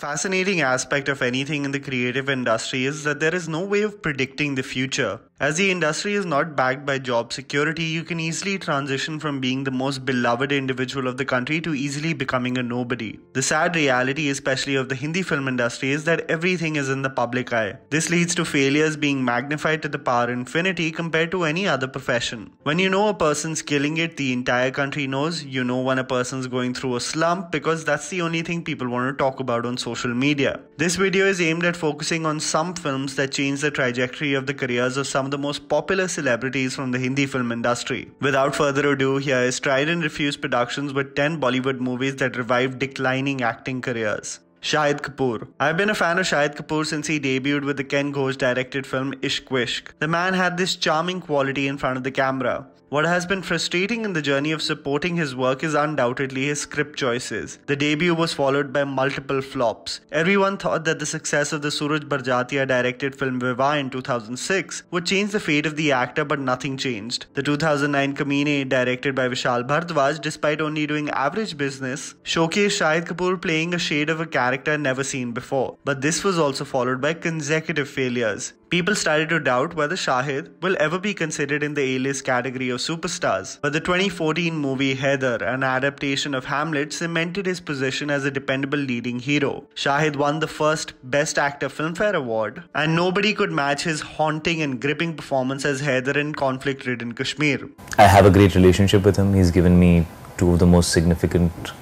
fascinating aspect of anything in the creative industry is that there is no way of predicting the future. As the industry is not backed by job security, you can easily transition from being the most beloved individual of the country to easily becoming a nobody. The sad reality, especially of the Hindi film industry, is that everything is in the public eye. This leads to failures being magnified to the power infinity compared to any other profession. When you know a person's killing it, the entire country knows. You know when a person's going through a slump because that's the only thing people want to talk about on social media. This video is aimed at focusing on some films that change the trajectory of the careers of some of the most popular celebrities from the Hindi film industry. Without further ado, here is Tried and Refused Productions with 10 Bollywood movies that revived declining acting careers. Shahid Kapoor. I've been a fan of Shahid Kapoor since he debuted with the Ken Ghosh directed film Ishq Vishk. The man had this charming quality in front of the camera. What has been frustrating in the journey of supporting his work is undoubtedly his script choices. The debut was followed by multiple flops. Everyone thought that the success of the Suraj Barjatya directed film Vivah in 2006 would change the fate of the actor, but nothing changed. The 2009 Kaminey, directed by Vishal Bhardwaj, despite only doing average business, showcased Shahid Kapoor playing a shade of a character never seen before. But this was also followed by consecutive failures. People started to doubt whether Shahid will ever be considered in the A-list category of superstars. But the 2014 movie Haider, an adaptation of Hamlet, cemented his position as a dependable leading hero. Shahid won the first Best Actor Filmfare Award, and nobody could match his haunting and gripping performance as Haider in conflict-ridden Kashmir. I have a great relationship with him. He's given me two of the most significant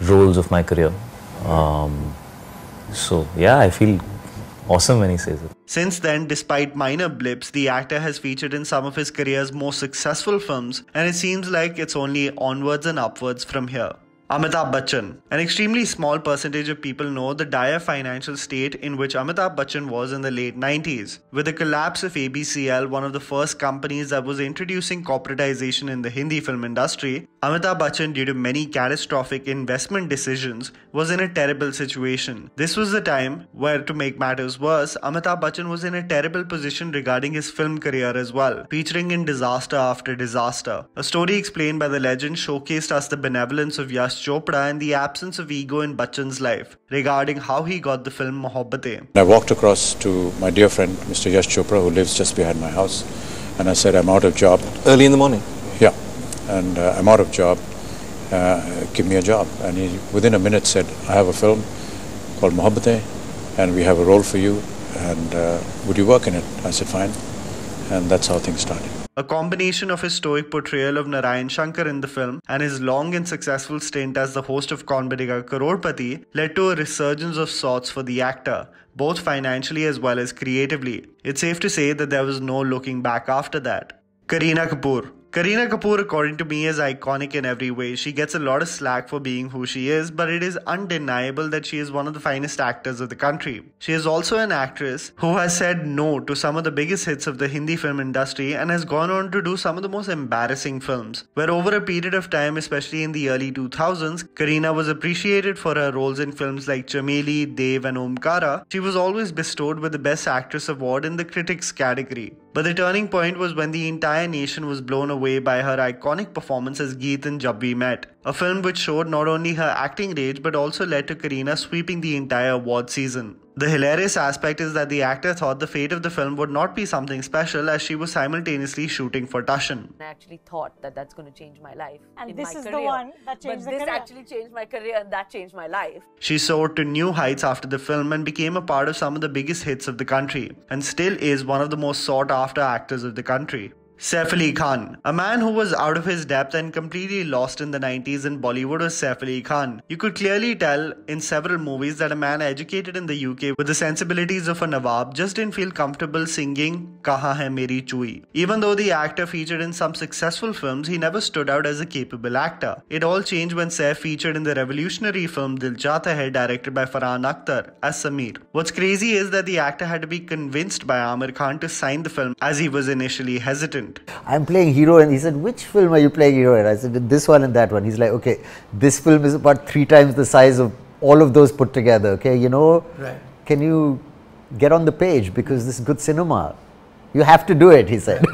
roles of my career. Um, so yeah, I feel awesome when he says it. Since then, despite minor blips, the actor has featured in some of his career's most successful films, and it seems like it's only onwards and upwards from here. Amitabh Bachchan. An extremely small percentage of people know the dire financial state in which Amitabh Bachchan was in the late 90s. With the collapse of ABCL, one of the first companies that was introducing corporatization in the Hindi film industry, Amitabh Bachchan, due to many catastrophic investment decisions, was in a terrible situation. This was the time where, to make matters worse, Amitabh Bachchan was in a terrible position regarding his film career as well, featuring in disaster after disaster. A story explained by the legend showcased us the benevolence of Yash Chopra and the absence of ego in Bachchan's life regarding how he got the film Mohabbatein. I walked across to my dear friend Mr. Yash Chopra who lives just behind my house and I said I'm out of job. Early in the morning? Yeah, and uh, I'm out of job. Uh, give me a job. And he within a minute said I have a film called Mohabbatein and we have a role for you and uh, would you work in it? I said fine and that's how things started. A combination of his stoic portrayal of Narayan Shankar in the film and his long and successful stint as the host of Kaun Banega Crorepati led to a resurgence of sorts for the actor, both financially as well as creatively. It's safe to say that there was no looking back after that. Kareena Kapoor Kareena Kapoor, according to me, is iconic in every way. She gets a lot of slack for being who she is, but it is undeniable that she is one of the finest actors of the country. She is also an actress who has said no to some of the biggest hits of the Hindi film industry and has gone on to do some of the most embarrassing films. Where over a period of time, especially in the early 2000s, Kareena was appreciated for her roles in films like Chameli, Dev, and Omkara, she was always bestowed with the Best Actress award in the critics category. But the turning point was when the entire nation was blown away by her iconic performance as Geet in Jab We Met, a film which showed not only her acting range but also led to Kareena sweeping the entire award season. The hilarious aspect is that the actor thought the fate of the film would not be something special as she was simultaneously shooting for Tashan. I actually thought that that's going to change my life. And in this my is the career. one that changed but the this career. actually changed my career and that changed my life. She soared to new heights after the film and became a part of some of the biggest hits of the country, and still is one of the most sought after actors of the country. Saif Ali Khan, a man who was out of his depth and completely lost in the 90s in Bollywood was Saif Ali Khan. You could clearly tell in several movies that a man educated in the UK with the sensibilities of a Nawab just didn't feel comfortable singing Kaha Hai Meri Chui. Even though the actor featured in some successful films, he never stood out as a capable actor. It all changed when Saif featured in the revolutionary film Dil Chahta Hai directed by Farhan Akhtar as Samir. What's crazy is that the actor had to be convinced by Aamir Khan to sign the film as he was initially hesitant. I'm playing hero, and he said, Which film are you playing hero in? I said, This one and that one. He's like, Okay, this film is about three times the size of all of those put together. Okay, you know, Right. can you get on the page because this is good cinema? You have to do it, he said.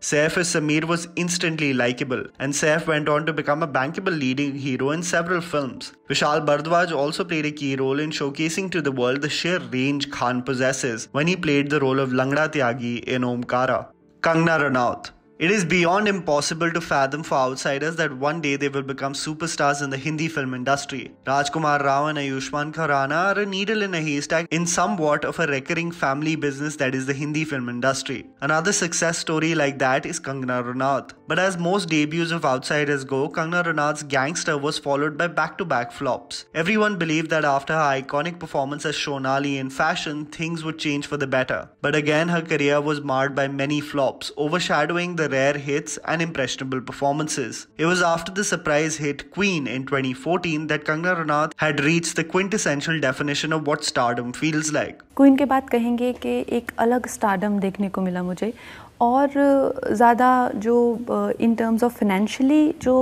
Saif as Samir was instantly likable, and Saif went on to become a bankable leading hero in several films. Vishal Bhardwaj also played a key role in showcasing to the world the sheer range Khan possesses when he played the role of Langda Tyagi in Omkara. Kangana Ranaut it is beyond impossible to fathom for outsiders that one day they will become superstars in the Hindi film industry. Rajkumar Rao and Ayushmann Khurrana are a needle in a haystack in somewhat of a recurring family business that is the Hindi film industry. Another success story like that is Kangana Ranaut. But as most debuts of outsiders go, Kangana Ranaut's Gangster was followed by back-to-back flops. Everyone believed that after her iconic performance as Shonali in Fashion, things would change for the better. But again, her career was marred by many flops, overshadowing the rare hits and impressionable performances. It was after the surprise hit Queen in 2014 that Kangna Ranaut had reached the quintessential definition of what stardom feels like. Queen के बाद कहेंगे कि एक अलग stardom देखने को मिला मुझे और ज़्यादा जो इन टर्म्स ऑफ़ फाइनेंशियली जो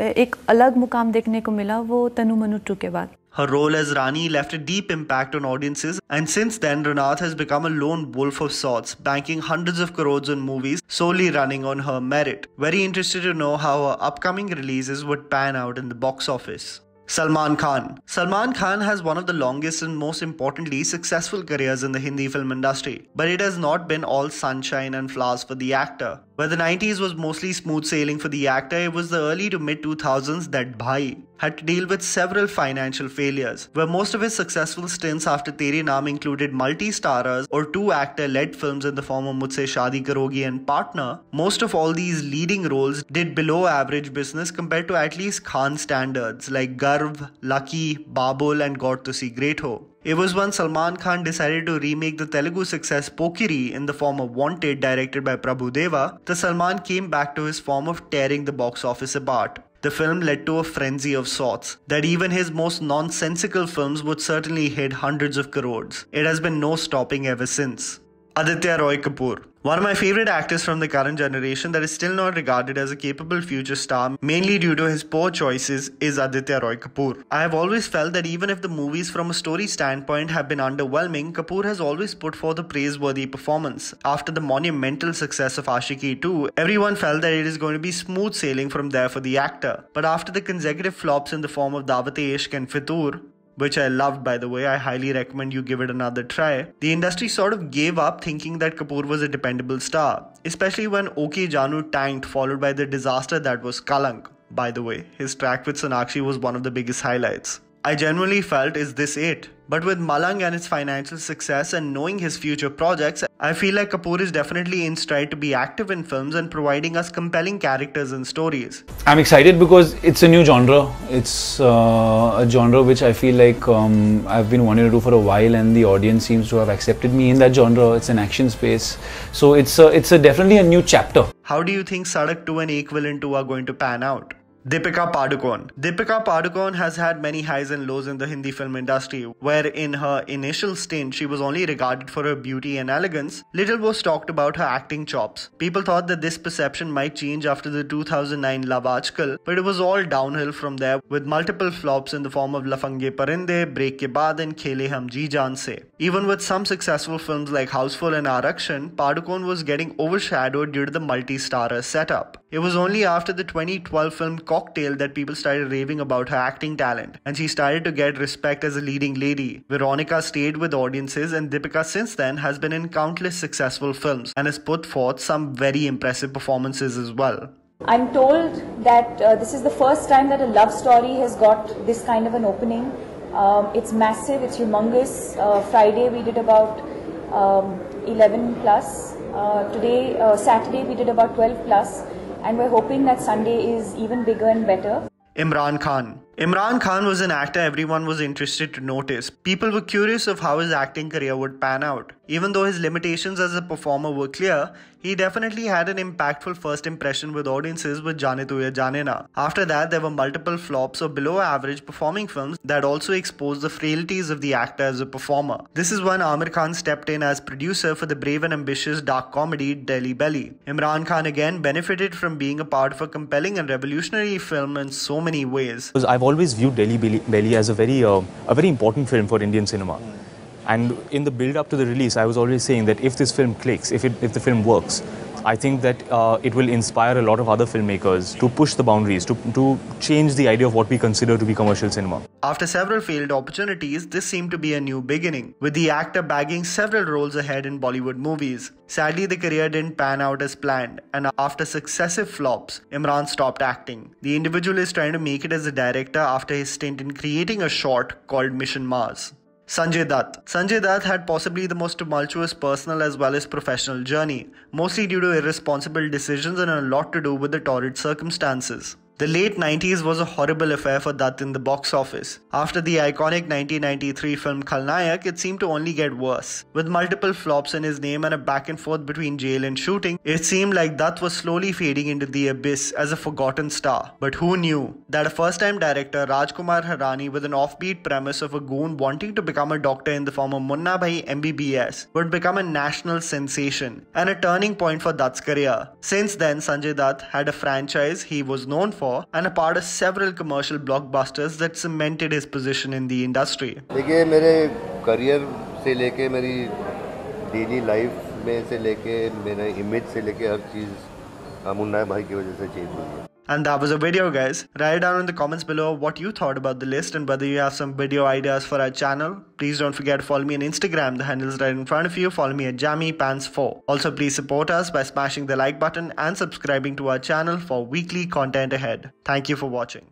एक अलग मुकाम देखने को मिला वो तनु मनु टू के बाद Her role as Rani left a deep impact on audiences, and since then, Ranaut has become a lone wolf of sorts, banking hundreds of crores on movies solely running on her merit. Very interested to know how her upcoming releases would pan out in the box office. Salman Khan. Salman Khan has one of the longest and most importantly successful careers in the Hindi film industry, but it has not been all sunshine and flowers for the actor. Where the 90s was mostly smooth sailing for the actor, it was the early to mid 2000s that Bhai had to deal with several financial failures, where most of his successful stints after Tere Naam included multi-starrers or two actor-led films in the form of Mujhse Shadi Karogi and Partner. Most of all these leading roles did below average business compared to at least Khan standards like Garv, Lucky, Babul and God Tussi Great Ho. It was when Salman Khan decided to remake the Telugu success Pokiri in the form of Wanted directed by Prabhu Deva that Salman came back to his form of tearing the box office apart. The film led to a frenzy of sorts, that even his most nonsensical films would certainly hit hundreds of crores. It has been no stopping ever since. Aditya Roy Kapur one of my favorite actors from the current generation that is still not regarded as a capable future star, mainly due to his poor choices, is Aditya Roy Kapur. I have always felt that even if the movies from a story standpoint have been underwhelming, Kapur has always put forth a praiseworthy performance. After the monumental success of Aashiqui 2, everyone felt that it is going to be smooth sailing from there for the actor. But after the consecutive flops in the form of Dawat-e-Ishq and Fitoor, which I loved by the way. I highly recommend you give it another try. The industry sort of gave up thinking that Kapur was a dependable star, especially when OK Janu tanked, followed by the disaster that was Kalank. By the way, his track with Sonakshi was one of the biggest highlights. I genuinely felt, is this it? But with Malang and its financial success and knowing his future projects, I feel like Kapur is definitely in stride to be active in films and providing us compelling characters and stories. I'm excited because it's a new genre. It's uh, a genre which I feel like um, I've been wanting to do for a while, and the audience seems to have accepted me in that genre. It's an action space, so it's a, it's a definitely a new chapter. How do you think Sadak 2 and Ek Villain 2 are going to pan out? Deepika Padukone. Deepika Padukone has had many highs and lows in the Hindi film industry, where in her initial stint she was only regarded for her beauty and elegance. Little was talked about her acting chops. People thought that this perception might change after the 2009 Love Aajkal, but it was all downhill from there with multiple flops in the form of Lafange Parinde, Break Ke Baad and Khele Hum Ji Jaan Se. Even with some successful films like Housefull and Aarakshan, Padukone was getting overshadowed due to the multi-starrer setup. It was only after the 2012 film Cocktail that people started raving about her acting talent, and she started to get respect as a leading lady. Veronica stayed with audiences, and Deepika since then has been in countless successful films and has put forth some very impressive performances as well. I'm told that uh, this is the first time that a love story has got this kind of an opening. Um, it's massive, it's humongous. Uh, Friday we did about um, 11 plus. Uh, today, uh, Saturday we did about 12 plus and we're hoping that Sunday is even bigger and better. Imran Khan. Imran Khan was an actor everyone was interested to notice. People were curious of how his acting career would pan out. Even though his limitations as a performer were clear, he definitely had an impactful first impression with audiences with Jaane Tu Ya Jaane Na. After that, there were multiple flops or below average performing films that also exposed the frailties of the actor as a performer. This is when Aamir Khan stepped in as producer for the brave and ambitious dark comedy Delhi Belly. Imran Khan again benefited from being a part of a compelling and revolutionary film in so many ways. I've always viewed Delhi Belly as a very, uh, a very important film for Indian cinema. And in the build up to the release, I was always saying that if this film clicks, if, it, if the film works, I think that uh, it will inspire a lot of other filmmakers to push the boundaries, to, to change the idea of what we consider to be commercial cinema. After several failed opportunities, this seemed to be a new beginning, with the actor bagging several roles ahead in Bollywood movies. Sadly, the career didn't pan out as planned, and after successive flops, Imran stopped acting. The individual is trying to make it as a director after his stint in creating a short called Mission Mars. Sanjay Dutt. Sanjay Dutt had possibly the most tumultuous personal as well as professional journey, mostly due to irresponsible decisions and a lot to do with the torrid circumstances. The late 90s was a horrible affair for Dutt in the box office. After the iconic 1993 film Khalnayak, it seemed to only get worse. With multiple flops in his name and a back and forth between jail and shooting, it seemed like Dutt was slowly fading into the abyss as a forgotten star. But who knew that a first time director, Rajkumar Hirani, with an offbeat premise of a goon wanting to become a doctor in the form of Munna Bhai MBBS, would become a national sensation and a turning point for Dutt's career. Since then, Sanjay Dutt had a franchise he was known for and a part of several commercial blockbusters that cemented his position in the industry. देखिए मेरे career से लेके मेरी daily life में से लेके मेरे image से लेके हर चीज़ मुन्ना भाई की वजह से चेंज हुई है And that was a video guys. Write down in the comments below what you thought about the list and whether you have some video ideas for our channel. Please don't forget to follow me on Instagram. The handle is right in front of you. Follow me at JammyPants4. Also please support us by smashing the like button and subscribing to our channel for weekly content ahead. Thank you for watching.